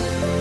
Bye.